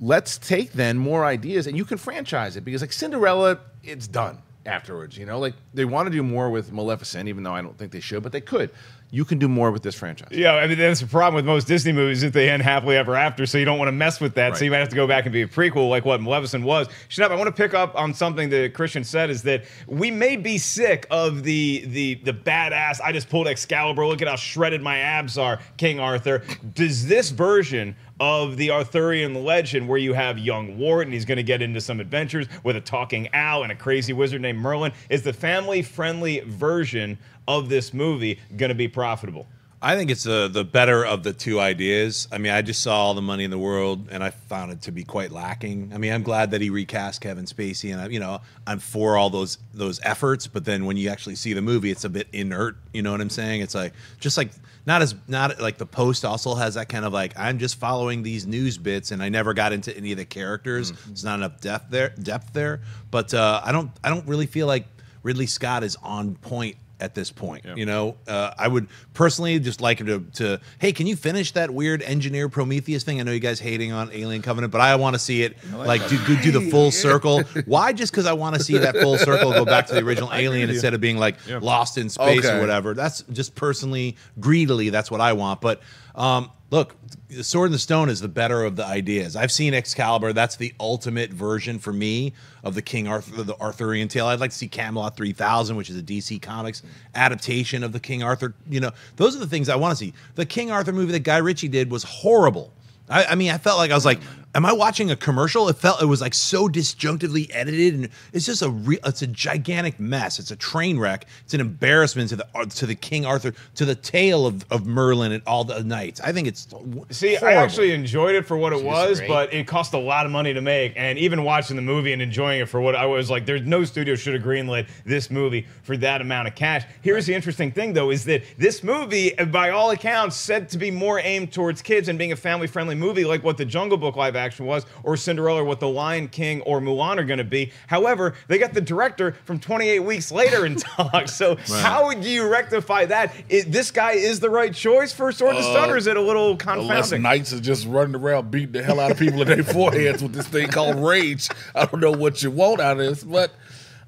Let's take then more ideas, and you can franchise it because like Cinderella, it's done afterwards. You know, like they want to do more with Maleficent, even though I don't think they should, but they could. You can do more with this franchise. Yeah, I mean that's the problem with most Disney movies that they end happily ever after, so you don't want to mess with that. So you might have to go back and be a prequel, like what Maleficent was. Shut I want to pick up on something that Kristian said is that we may be sick of the the the badass. I just pulled Excalibur. Look at how shredded my abs are, King Arthur. Does this version of the Arthurian legend, where you have young Wart and he's going to get into some adventures with a talking owl and a crazy wizard named Merlin, is the family-friendly version of this movie going to be profitable? I think it's the the better of the two ideas. I mean, I just saw all the money in the world, and I found it to be quite lacking. I mean, I'm glad that he recast Kevin Spacey, and I, you know, I'm for all those those efforts. But then when you actually see the movie, it's a bit inert. You know what I'm saying? It's like just like not as not like the Post also has that kind of like I'm just following these news bits, and I never got into any of the characters. There's not enough depth there. Depth there, but uh, I don't I don't really feel like Ridley Scott is on point at this point. You know, uh, I would personally just like him to, to, hey, can you finish that weird engineer Prometheus thing? I know you guys hating on Alien Covenant, but I want to see it like do, do, do the full circle. Why? Just because I want to see that full circle go back to the <laughs> original Alien instead of being like lost in space Okay. or whatever. That's just personally, greedily, that's what I want. But um, look, the Sword in the Stone is the better of the ideas. I've seen Excalibur. That's the ultimate version for me of the King Arthur, the Arthurian tale. I'd like to see Camelot 3000, which is a DC Comics adaptation of the King Arthur. You know, those are the things I want to see. The King Arthur movie that Guy Ritchie did was horrible. I, I mean, I felt like I was like, am I watching a commercial? It felt it was like so disjunctively edited, and it's just a re- it's a gigantic mess. It's a train wreck. It's an embarrassment to the uh, to the King Arthur, to the tale of, of Merlin and all the knights. I think it's See, I actually enjoyed it for what it was, great. but it cost a lot of money to make. And even watching the movie and enjoying it for what I was like, there's no studio should have greenlit this movie for that amount of cash. Here's the interesting thing, though, is that this movie, by all accounts, said to be more aimed towards kids and being a family-friendly movie, like what the Jungle Book live action was, or Cinderella, or what the Lion King or Mulan are going to be. However, they got the director from 28 weeks later in <laughs> talk. So how would you rectify that? It, this guy is the right choice for Sword of the Stone, or is it a little Unless confounding? knights are just running around beating the hell out of people in their <laughs> foreheads with this thing called rage. I don't know what you want out of this, but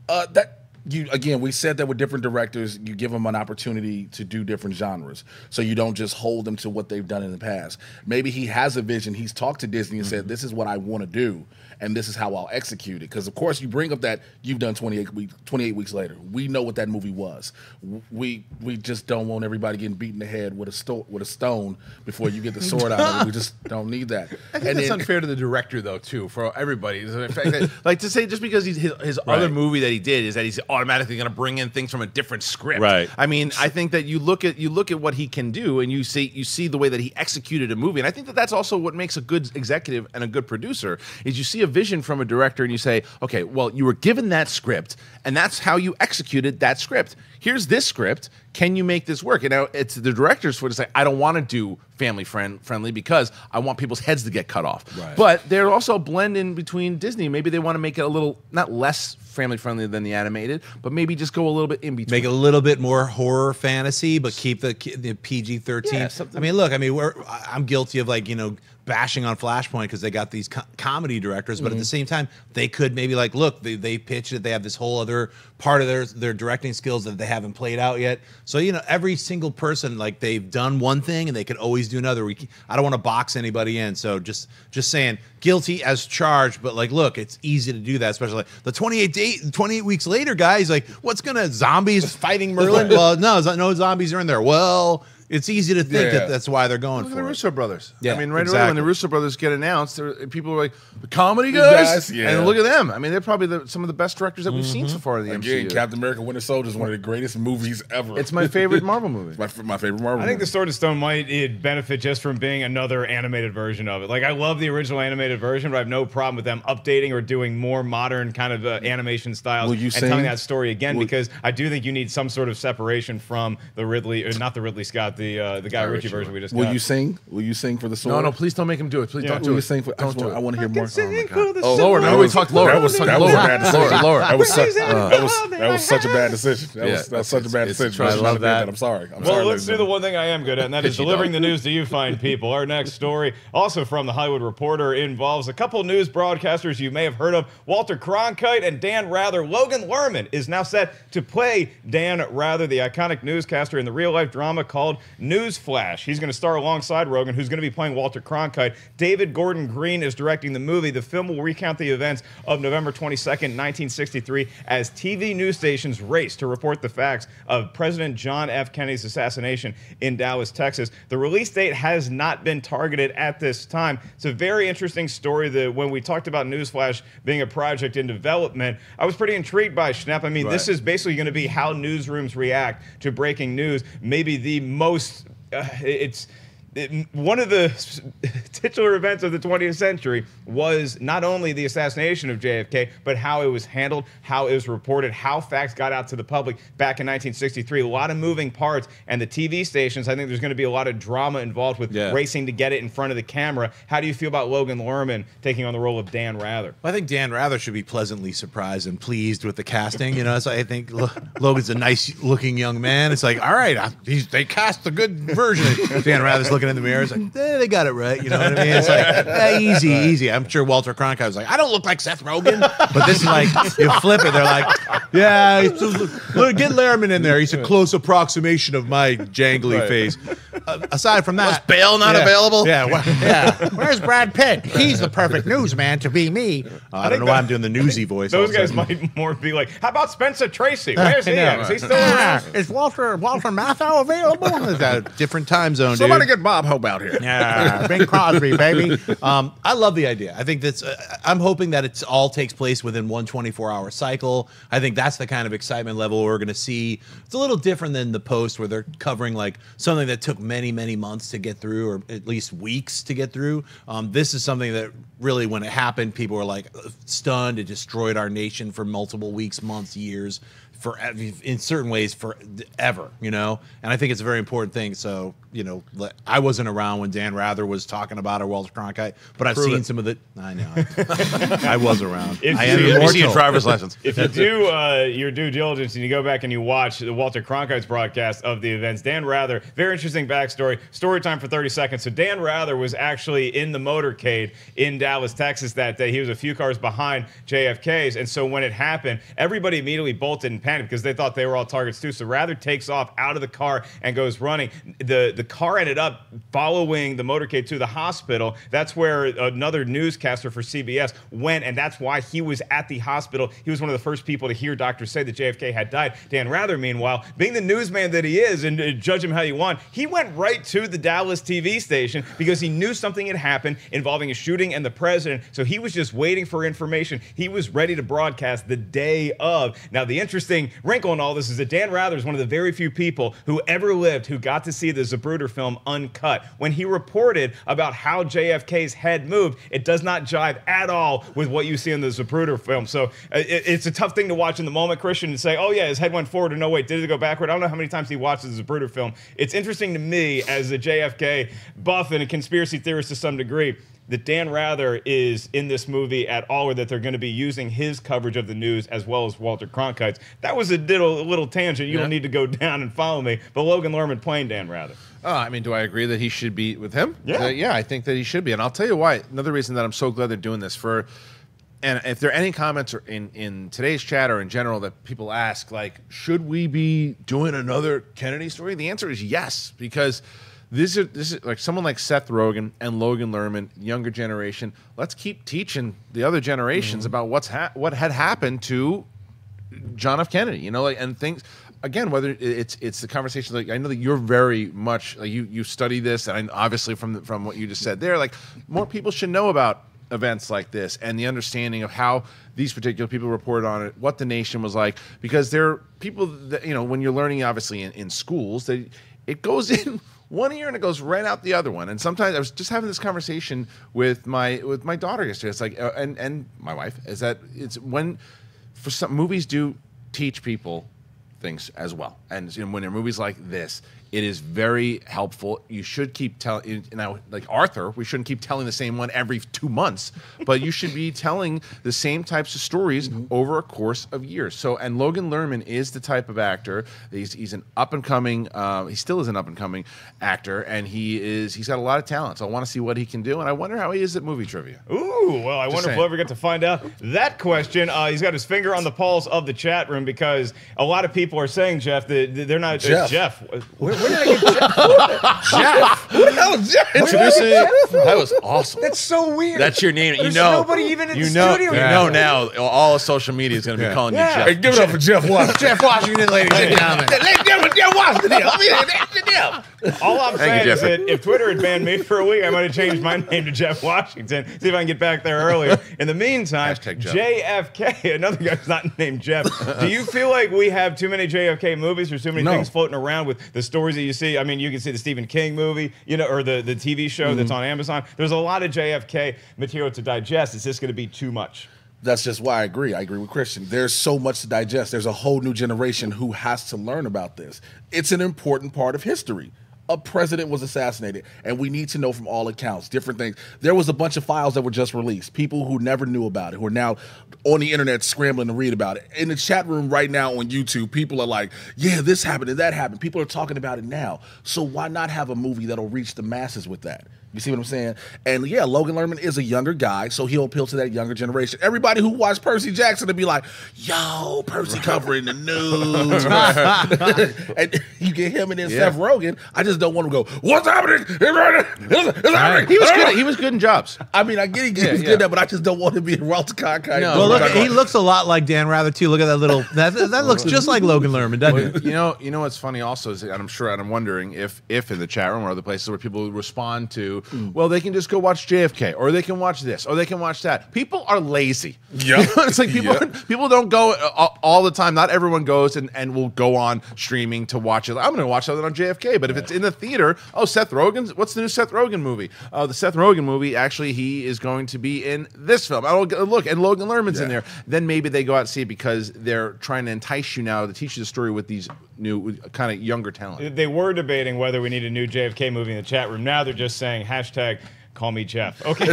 uh, that you again, we said that with different directors, you give them an opportunity to do different genres, so you don't just hold them to what they've done in the past. Maybe he has a vision. He's talked to Disney and said, mm-hmm. "This is what I want to do." And this is how I'll execute it. Because of course, you bring up that you've done 28 weeks. 28 weeks later, we know what that movie was. We we just don't want everybody getting beaten in the head with a sto- with a stone before you get the sword out of it. We just <laughs> don't need that. I think that's unfair to the director, though, too, for everybody. That- like to say just because he's, his, his other movie that he did is that he's automatically going to bring in things from a different script. Right. I mean, I think that you look at you look at what he can do, and you see you see the way that he executed a movie, and I think that that's also what makes a good executive and a good producer is you see a vision from a director, and you say, okay, well, you were given that script, and that's how you executed that script. Here's this script. Can you make this work? And now it's the director's foot to say, I don't want to do family friend friendly because I want people's heads to get cut off. Right. But they're also a blend in between Disney. Maybe they want to make it a little not less family friendly than the animated, but maybe just go a little bit in between. Make it a little bit more horror fantasy, but keep the, the PG thirteen. Yeah, I mean, look, I mean, I'm guilty of like you know bashing on Flashpoint because they got these co- comedy directors, but at the mm-hmm. same time, they could maybe like look, they they pitched it, they have this whole other part of their their directing skills that they haven't played out yet. So you know, every single person like they've done one thing and they could always do another. We, I don't want to box anybody in, so just just saying guilty as charged, but like, look, it's easy to do that, especially like the 28 day, 28 weeks later, guys. Like, what's gonna zombies fighting <laughs> Merlin? well, no, no zombies are in there. Well, it's easy to think Yeah. that that's why they're going Look at for the it. Russo brothers. Yeah, I mean, right away when exactly. the Russo brothers get announced, there, people are like, "The comedy guys,", guys, yeah. and look at them. I mean, they're probably the, some of the best directors that we've seen so far in the Again, MCU. Captain America: Winter Soldier is one of the greatest movies ever. it's my favorite Marvel movie. <laughs> my, my favorite Marvel. I think the movie. Sword and Stone might eh, benefit just from being another animated version of it. Like I love the original animated version, but I have no problem with them updating or doing more modern kind of uh, animation styles Will you and sing? telling that story again. Will- because I do think you need some sort of separation from the Ridley, or not the Ridley Scott, the uh, the Guy Ritchie version we just Will got. you sing? Will you sing for the sword? No, no, please don't make him do it. Please Yeah. don't Will do you it. sing for? I, don't just do want, I it. want to hear more. sing Oh my for God. the Oh. Lower. That No, we talked lower. That was, Talk that was a bad decision. Lower, lower. That was such. Please, That was that was such a bad decision. That Yeah, was that's such a it's- bad it's- decision. I shouldn't love have did that. I'm sorry. I'm Well, let's ladies do and the one thing I am good at, and that is delivering the news to you fine people. Our next story, also from the Hollywood Reporter, involves a couple news broadcasters you may have heard of Walter Cronkite and Dan Rather. Logan Lerman is now set to play Dan Rather, the iconic newscaster in the real life drama called Newsflash. He's going to star alongside Rogen, who's going to be playing Walter Cronkite. David Gordon Green is directing the movie. The film will recount the events of November 22nd, 1963, as TV news stations race to report the facts of President John F. Kennedy's assassination in Dallas, Texas. The release date has not been targeted at this time. It's a very interesting story that when we talked about Newsflash being a project in development, I was pretty intrigued by Schnepp. I mean, this is basically going to be how newsrooms react to breaking news. Maybe the most, uh, it's it- one of the <laughs> titular events of the 20th century was not only the assassination of JFK, but how it was handled, how it was reported, how facts got out to the public back in 1963. A lot of moving parts, and the TV stations. I think there's going to be a lot of drama involved with Yeah. racing to get it in front of the camera. How do you feel about Logan Lerman taking on the role of Dan Rather? I think Dan Rather should be pleasantly surprised and pleased with the casting. You know, so I think Logan's a nice-looking young man. It's like, all right, they cast a good version. Of <laughs> Dan Rather's looking in the mirror. It's like, eh, they got it right. You know what I mean? It's like, <laughs> eh, easy, easy. I'm sure Walter Cronkite was like, I don't look like Seth Rogen, but this is like, <laughs> you flip it. They're like, yeah, it's just- look, get Laramie in there. He's a close approximation of my jangly Right. face. Uh, aside from that, Was Bale not Yeah. available? Yeah, wha- <laughs> yeah. Where's Brad Pitt? He's the perfect newsman to be me. Uh, I, don't think know why I'm doing the newsy voice. Those guys sudden. might more be like, how about Spencer Tracy? Where's I he know. at? Is he still Ah, around? is Walter Walter Matthau available? Is that a different time zone, dude? Somebody get Bob Hope out here. Yeah, <laughs> Bing Crosby, baby. Um, I love the idea. I think that's. Uh, I'm hoping that it all takes place within one 24 hour cycle. I think that's the kind of excitement level we're going to see. It's a little different than the post where they're covering like something that took many, many months to get through, or at least weeks to get through. Um, this is something that really, when it happened, people were like stunned. It destroyed our nation for multiple weeks, months, years. For in certain ways, forever, you know, and I think it's a very important thing. So, you know, I wasn't around when Dan Rather was talking about it, Walter Cronkite, but I've Prove seen it. some of the. I know, <laughs> I was around. If I you- am you see your immortal. driver's license. If you do uh, your due diligence and you go back and you watch the Walter Cronkite's broadcast of the events, Dan Rather, very interesting backstory. Story time for 30 seconds. So Dan Rather was actually in the motorcade in Dallas, Texas that day. He was a few cars behind JFK's. And so when it happened, everybody immediately bolted and panicked because they thought they were all targets too. So Rather takes off out of the car and goes running. The, the car ended up following the motorcade to the hospital. That's where another newscaster for CBS went, and that's why he was at the hospital. He was one of the first people to hear doctors say that JFK had died. Dan Rather, meanwhile, being the newsman that he is, and uh, judge him how you want, he went right to the Dallas TV station because he knew something had happened involving a shooting and the president. So he was just waiting for information. He was ready to broadcast the day of. Now, the interesting wrinkle in all this is that Dan Rather is one of the very few people who ever lived who got to see the Zapruder Film uncut. When he reported about how JFK's head moved, it does not jive at all with what you see in the Zapruder film. So uh, it, it's a tough thing to watch in the moment, Kristian, and say, oh yeah, his head went forward, or no, wait, did it go backward? I don't know how many times he watched the Zapruder film. It's interesting to me as a JFK buff and a conspiracy theorist to some degree that Dan Rather is in this movie at all, or that they're going to be using his coverage of the news as well as Walter Cronkite's. That was a little, little tangent. You Yeah. don't need to go <laughs> down and follow me. But Logan Lerman playing Dan Rather. Oh, I mean, do I agree that he should be with him? Yeah. Uh, yeah, I think that he should be, and I'll tell you why. Another reason that I'm so glad they're doing this for, and if there are any comments or in in today's chat or in general that people ask, like, should we be doing another Kennedy story? The answer is yes, because this is this is like someone like Seth Rogen and Logan Lerman, younger generation. Let's keep teaching the other generations mm-hmm. about what's ha- what had happened to John F. Kennedy, you know, like and things again. Whether it's it's the conversation, like I know that you're very much like you you study this, and I, obviously from the, from what you just said there, like more people should know about events like this and the understanding of how these particular people reported on it, what the nation was like, because there are people that you know when you're learning, obviously in, in schools, that it goes <laughs> in one ear and it goes right out the other one. And sometimes I was just having this conversation with my with my daughter yesterday. It's like uh, and and my wife is that it's when for some movies do teach people things as well. And you know, when there are movies like this, it is very helpful. You should keep telling now, like Arthur, we shouldn't keep telling the same one every two months, but you should be telling the same types of stories over a course of years. So, and Logan Lerman is the type of actor. He's, he's an up and coming. Uh, he still is an up and coming actor, and he is he's got a lot of talent. So I want to see what he can do, and I wonder how he is at movie trivia. Ooh, well, I wonder if we'll ever get to find out that question. Uh, he's got his finger on the pulse of the chat room because a lot of people are saying, Jeff, that that they're not. Jeff. Uh, Jeff. Where, where did I get Jeff? Jeff? Who the hell is Jeff? Introducing that was awesome. That's so weird. That's your name. You There's know, nobody even in you the know, studio You know now, all of social media is going to be Yeah. calling Yeah. you Hey, Jeff. give it up for Jeff <laughs> Washington. Jeff Washington, ladies and gentlemen. Let's give it Jeff Washington. here. I mean, that's Jeff. All I'm Thank saying you, is that if Twitter had banned me for a week, I might have changed my name to Jeff Washington. See if I can get back there earlier. In the meantime, JFK, another guy's not named Jeff. Do you feel like we have too many JFK movies or too many No. things floating around with the stories that you see? I mean, you can see the Stephen King movie, you know, or the, the TV show that's Mm-hmm. on Amazon. There's a lot of JFK material to digest. Is this going to be too much? That's just why I agree. I agree with Kristian. There's so much to digest. There's a whole new generation who has to learn about this. It's an important part of history. A president was assassinated, and we need to know from all accounts different things. There was a bunch of files that were just released. People who never knew about it, who are now on the internet scrambling to read about it. In the chat room right now on YouTube, people are like, "Yeah, this happened and that happened." People are talking about it now. So why not have a movie that'll reach the masses with that? You see what I'm saying? And yeah, Logan Lerman is a younger guy, so he'll appeal to that younger generation. Everybody who watched Percy Jackson will be like, "Yo, Percy covering the <laughs> news," <laughs> and you get him and then Yeah. Seth Rogen. I just don't want to go. What's happening? It's. It's happening. He was <laughs> good. He was good in jobs. I mean, I get he, Yeah, he's yeah. good at, but I just don't want to be Walter Cronkite. No. Well, look, he looks a lot like Dan Rather too. Look at that little. That, that looks just like Logan Lerman, doesn't it? you know, you know what's funny also is, and I'm sure, and I'm wondering if, if in the chat room or other places where people respond to, well, they can just go watch JFK, or they can watch this, or they can watch that. People are lazy. Yeah. You know, it's like people, Yeah. people don't go uh, all, all the time. Not everyone goes and, and will go on streaming to watch it. I'm going to watch something on JFK, but if it's in the theater, oh, Seth Rogen's, what's the new Seth Rogen movie? Uh, the Seth Rogen movie, actually, he is going to be in this film. Oh, look, and Logan Lerman's in there then maybe they go out and see it because they're trying to entice you now to teach you the story with these new kind of younger talent. They were debating whether we need a new JFK movie in the chat room. Now they're just saying hashtag call me Jeff. <laughs> Okay.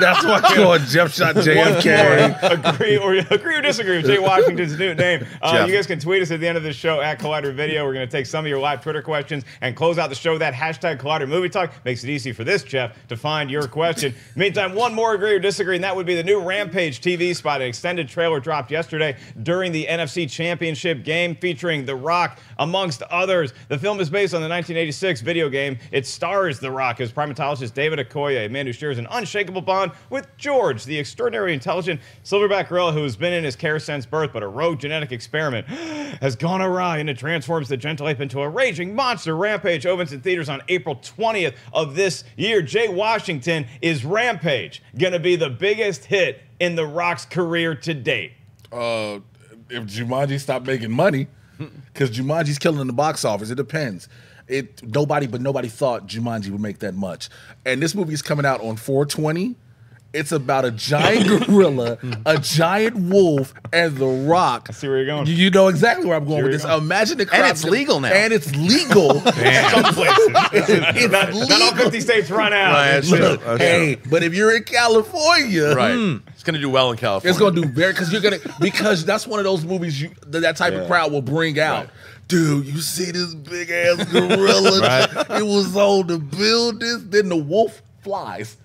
That's why I'm going Jeff Shot <laughs> JFK. Agree or agree or disagree with Jay <laughs> Washington's new name. Uh, you guys can tweet us at the end of the show at Collider Video. We're going to take some of your live Twitter questions and close out the show. with That hashtag Collider Movie Talk makes it easy for this Jeff to find your question. Meantime, one more agree or disagree, and that would be the new Rampage TV spot. An extended trailer dropped yesterday during the NFC Championship game featuring The Rock, amongst others. The film is based on the 1986 video game. It stars The Rock as primatologist Davis Okoye, a man who shares an unshakable bond with George, the extraordinarily intelligent silverback gorilla who has been in his care since birth, but a rogue genetic experiment <gasps> has gone awry and it transforms the gentle ape into a raging monster. Rampage opens in theaters on April 20th of this year. Jay Washington is Rampage to be the biggest hit in The Rock's career to date? Uh, if Jumanji stopped making money, because Jumanji's killing the box office. It depends. It nobody but nobody thought Jumanji would make that much, and this movie is coming out on 420. It's about a giant <laughs> gorilla, a giant wolf, and The Rock. I see where you're going. You know exactly where I'm going with this. going. Imagine the And it's legal now. And it's legal. <laughs> Some places. <laughs> it's not, not all 50 states run out. Right, that's true. Look, That's hey, but if you're in California, Right. Hmm, it's going to do well in California. It's gonna do very because you're gonna because that's one of those movies you that, that type of crowd will bring out. Dude, you see this big ass gorilla? <laughs> It was on the buildings. Then the wolf flies.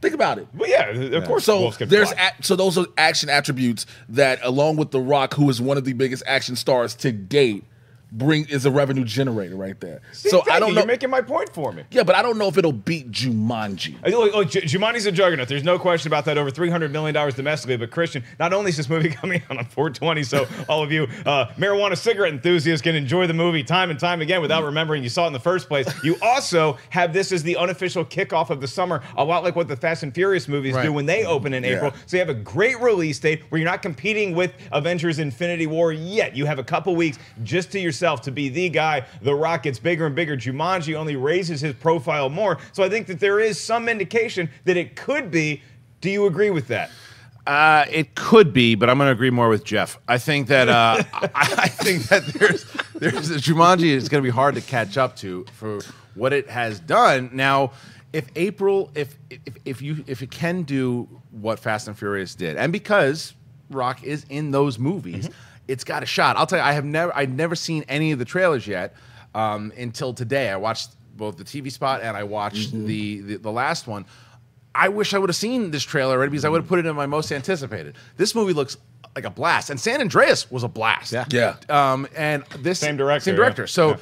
Think about it. Well, yeah, of course. So there's a, so those are action attributes that, along with The Rock, who is one of the biggest action stars to date, bring is a revenue generator right there. See, so I don't you. know. You're making my point for me. yeah, but I don't know if it'll beat Jumanji. I- Look, look, J- Jumanji's a juggernaut. There's no question about that. Over 300 million dollars domestically. But Kristian, not only is this movie <laughs> coming out on 420, so all of you uh, marijuana cigarette enthusiasts can enjoy the movie time and time again without remembering you saw it in the first place. You also have this as the unofficial kickoff of the summer, a lot like what the Fast and Furious movies Right. do when they open in April. So you have a great release date where you're not competing with Avengers: Infinity War yet. You have a couple weeks just to yourself to be the guy. The Rock gets bigger and bigger. Jumanji only raises his profile more. So I think that there is some indication that it could be. Do you agree with that? Uh, it could be, but I'm going to agree more with Jeff. I think that uh, <laughs> I, I think that there's there's a Jumanji is going to be hard to catch up to for what it has done. Now, if April, if if if you if it can do what Fast and Furious did, and because Rock is in those movies, it's got a shot. I'll tell you, I have never I'd never seen any of the trailers yet um, until today. I watched both the TV spot and I watched the, the the last one. I wish I would have seen this trailer already because I would have put it in my most anticipated. This movie looks like a blast, and San Andreas was a blast. Yeah. Yeah. Um, and this Same director, same director. yeah. So Yeah.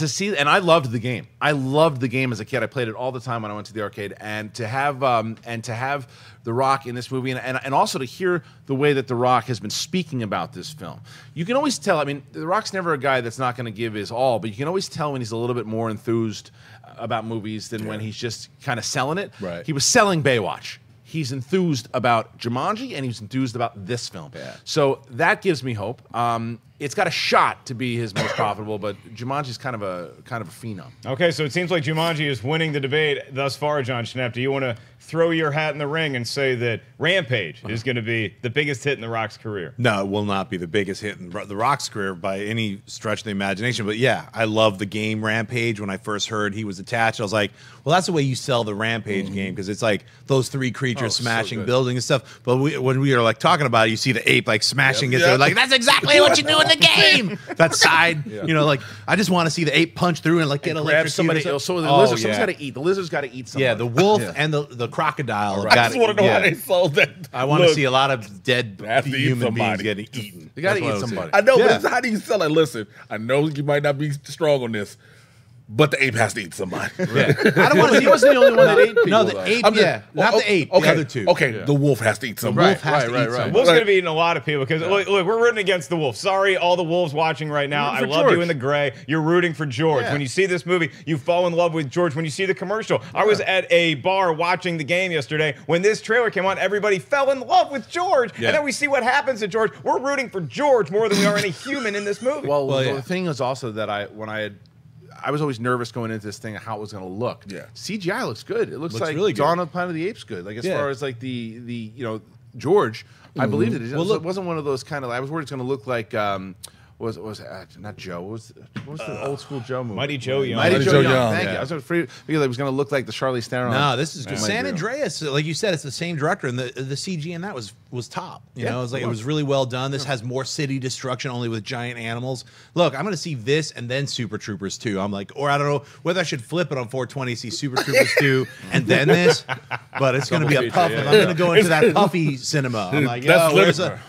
To see, and I loved the game. I loved the game as a kid. I played it all the time when I went to the arcade, and to have um, and to have The Rock in this movie, and, and and also to hear the way that The Rock has been speaking about this film, you can always tell. I mean, The Rock's never a guy that's not going to give his all, but you can always tell when he's a little bit more enthused about movies than when he's just kind of selling it. Right. He was selling Baywatch. He's enthused about Jumanji and he's enthused about this film. Yeah. So that gives me hope. Um, it's got a shot to be his most <coughs> profitable, but Jumanji's kind of a kind of a phenom. Okay, so it seems like Jumanji is winning the debate thus far, Jon Schnepp. Do you want to throw your hat in the ring and say that Rampage uh-huh. is going to be the biggest hit in The Rock's career? No, it will not be the biggest hit in the Rock's career by any stretch of the imagination. But yeah, I love the game Rampage. When I first heard he was attached, I was like, well, that's the way you sell the Rampage mm-hmm. game because it's like those three creatures. Oh, smashing good. buildings and stuff. But we, when we are like talking about it, you see the ape like smashing it. Yep. They're like, that's exactly what you do in the <laughs> game. that side, <laughs> you know, like I just want to see the ape punch through and like get Grab electrocuted. somebody or. Oh, so the Oh, lizard, someone's yeah. got to eat. The lizard's got to eat somebody. Yeah, the wolf and the, the crocodile. have I just want to know yeah. how they sold that. I want to see a lot of dead They have human beings getting eaten. You got to I eat somebody. I know, Yeah. but it's, how do you sell it? Listen, I know you might not be strong on this, but the ape has to eat somebody. Yeah. <laughs> I don't want to. He wasn't the only one that ate people. No, the though. ape, I'm just- yeah. Oh, Not oh, the ape, Okay, the other two. Okay, the wolf has to eat somebody. wolf has right, to right, eat right. someone. Wolf's Right. going to be eating a lot of people because look, look, we're rooting against the wolf. Sorry, all the wolves watching right now. I Rooting for love you in the gray. You're rooting for George. Yeah. When you see this movie, you fall in love with George. When you see the commercial, I was at a bar watching the game yesterday. When this trailer came on, everybody fell in love with George, Yeah. and then we see what happens to George. We're rooting for George more than we are any human in this movie. Well, Well, the thing is also that I when I had. I was always nervous going into this thing how it was going to look. Yeah. CGI looks good. It looks, Looks like really. Dawn of the Planet of the Apes good. Like as Yeah. far as like the the you know George, I believed it. It, Well, look- it wasn't one of those kind of. I was worried it's going to look like. Um, was what was uh, not Joe? What was what was the old school Joe movie? Mighty Joe Young. Mighty, Mighty Joe, Joe Young. Young, Thank yeah. you. I was afraid because it was going to look like the Charlize Theron. No, this is good. Mighty San Andreas, like you said, it's the same director, and the the CG in that was was top. You Yeah, know, it was like it it was was. really well done. This has more city destruction, only with giant animals. Look, I'm going to see this and then Super Troopers 2. I'm like, or I don't know whether I should flip it on 420, see Super Troopers 2 <laughs> and then this, but it's going to be a feature, puff. yeah, I'm going to go into that <laughs> puffy cinema. I'm like, That's yo, where's literally-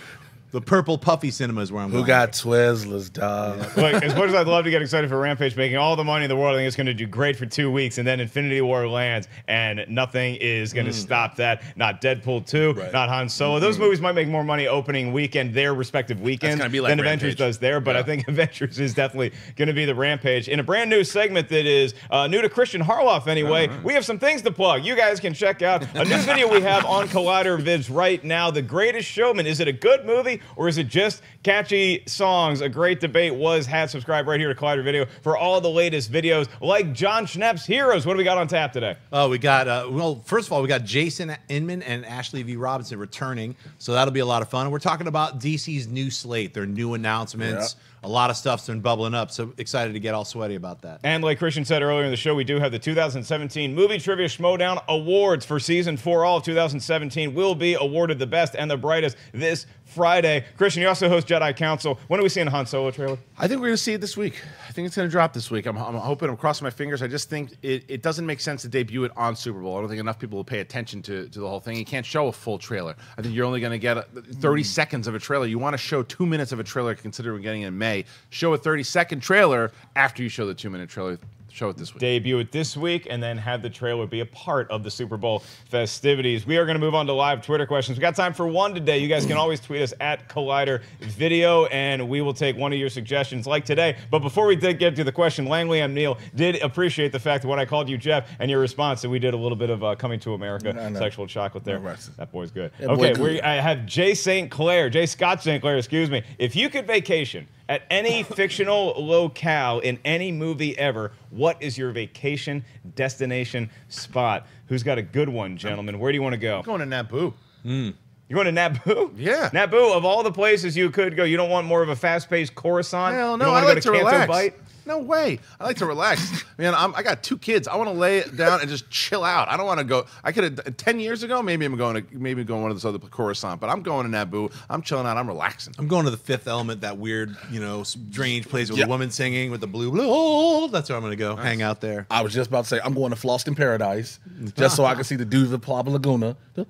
the, the purple puffy cinema is where I'm Who going. got Twizzlers, dog? Look, as much as I'd love to get excited for Rampage making all the money in the world, I think it's going to do great for two weeks, and then Infinity War lands, and nothing is going to mm. stop that. Not Deadpool 2, Right. not Han Solo. Those mm-hmm. movies might make more money opening weekend, their respective weekends, gonna be like than Avengers Rampage. does there, but I think <laughs> Avengers is definitely going to be the Rampage. In a brand new segment that is uh, new to Kristian Harloff anyway, uh-huh. we have some things to plug. You guys can check out a new <laughs> video we have on Collider Vids right now, The Greatest Showman. Is it a good movie? Movie, or is it just catchy songs? A great debate was had. Subscribe right here to Collider Video for all the latest videos like Jon Schnepp's Heroes. What do we got on tap today? Oh, we got uh, well. First of all, we got Jason Inman and Ashley V. Robinson returning, so that'll be a lot of fun. We're talking about DC's new slate, their new announcements. A lot of stuff's been bubbling up, so excited to get all sweaty about that. And like Kristian said earlier in the show, we do have the 2017 Movie Trivia Schmoedown Awards for season four. All of 2017 will be awarded the best and the brightest this Friday. Kristian, you also host Jedi Council. When are we seeing the Han Solo trailer? I think we're going to see it this week. I think it's going to drop this week. I'm, I'm hoping, I'm crossing my fingers. I just think it, it doesn't make sense to debut it on Super Bowl. I don't think enough people will pay attention to, to the whole thing. You can't show a full trailer. I think you're only going to get a, 30 seconds of a trailer. You want to show two minutes of a trailer, considering we're getting it in May. Show a 30 second trailer after you show the two minute trailer. Show it this week. Debut it this week and then have the trailer be a part of the Super Bowl festivities. We are going to move on to live Twitter questions. We got time for one today. You guys can always tweet us at Collider Video and we will take one of your suggestions like today. But before we did get to the question, Langley and Neil did appreciate the fact that when I called you Jeff and your response that we did a little bit of uh, coming to America No, no. sexual chocolate there. No, that boy's good. That boy okay, good. we I have Jay St. Clair, Jay Scott St. Clair, excuse me. If you could vacation at any <laughs> fictional locale in any movie ever, what is your vacation destination spot? Who's got a good one, gentlemen? Where do you want to go? I'm going to Naboo. Hmm. You're going to Naboo? Yeah. Naboo, of all the places you could go, you don't want more of a fast paced Coruscant? Hell You no, don't I wanna like go to Canto relax. Bight? No way. I like to relax. Man, I'm, I got two kids. I want to lay it down and just chill out. I don't want to go. I could have ten years ago. Maybe I'm going to maybe going one of those other Coruscant, but I'm going to Naboo. I'm chilling out. I'm relaxing. I'm going to the Fifth Element, that weird, you know, strange place with Yeah. a woman singing with the blue blue. Oh, that's where I'm going to go. Hang out there. I was just about to say I'm going to Fhloston Paradise just so I can see the dude of the Plava Laguna. <laughs>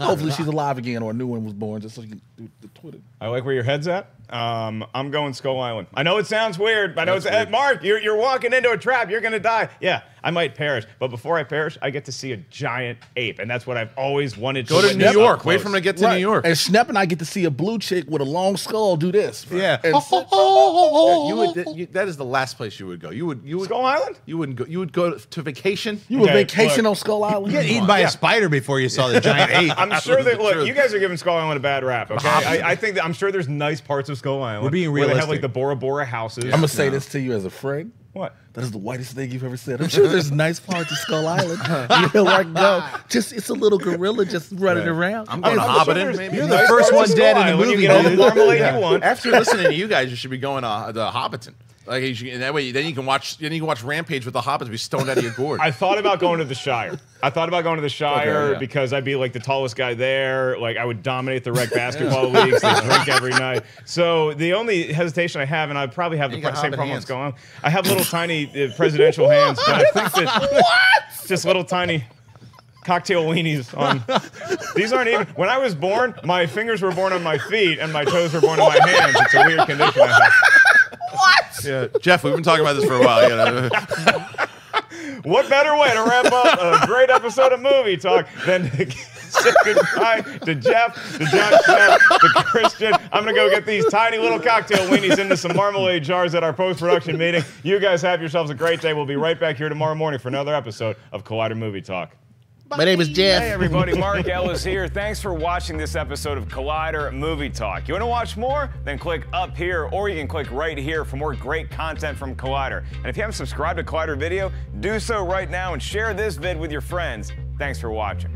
Hopefully she's alive again or a new one was born just so you can do the Twitter. I like where your head's at. Um, I'm going Skull Island. I know it sounds weird, but I know That's it's weird. Mark. You're, you're walking into a trap. You're gonna die. Yeah, I might perish, but before I perish, I get to see a giant ape, and that's what I've always wanted to. Go to to New York. Wait for him to get to New York. And Schnepp and I get to see a blue chick with a long skull do this. Yeah. And you would. You, that is the last place you would go. You would. You would. Skull Island. You wouldn't go. You would go to vacation. you would Okay, vacation look. on Skull Island? You get eaten by Yeah. a spider before you saw the giant <laughs> ape. I'm sure that look, truth. you guys are giving Skull Island a bad rap. Okay, I, I think that I'm sure there's nice parts of Skull Island. We're being where they have like the Bora Bora houses. I'm gonna say this to you as a friend. what? That is the whitest thing you've ever said. I'm sure there's nice parts of Skull Island. you know where I can go. Just it's a little gorilla just running around. I'm going to I'm sure Hobbiton. there's maybe. You're the nice first one dead Skull in the movie, You get all the <laughs> dude. marmalade you want. After listening to you guys, you should be going to the Hobbiton. Like and that way, then you can watch. Then you can watch Rampage with the Hobbits. Be stoned out of your gourd. <laughs> I thought about going to the Shire. I thought about going to the Shire Okay, yeah. because I'd be like the tallest guy there. Like I would dominate the rec <laughs> basketball leagues. They drink every night. So the only hesitation I have, and I probably have the You same problem that's going on. I have little tiny uh, presidential <laughs> hands, but I think that just little tiny cocktail weenies on. These aren't even. When I was born, my fingers were born on my feet and my toes were born on my hands. It's a weird condition I have. Yeah, Jeff, we've been talking about this for a while. You know. <laughs> What better way to wrap up a great episode of Movie Talk than to <laughs> say goodbye to Jeff, to Jon Schnepp, to Kristian. I'm going to go get these tiny little cocktail weenies into some marmalade jars at our post production meeting. You guys have yourselves a great day. We'll be right back here tomorrow morning for another episode of Collider Movie Talk. My name is Jeff. Hey everybody, Mark Ellis here. Thanks for watching this episode of Collider Movie Talk. You want to watch more? Then click up here, or you can click right here for more great content from Collider. And if you haven't subscribed to Collider Video, do so right now and share this vid with your friends. Thanks for watching.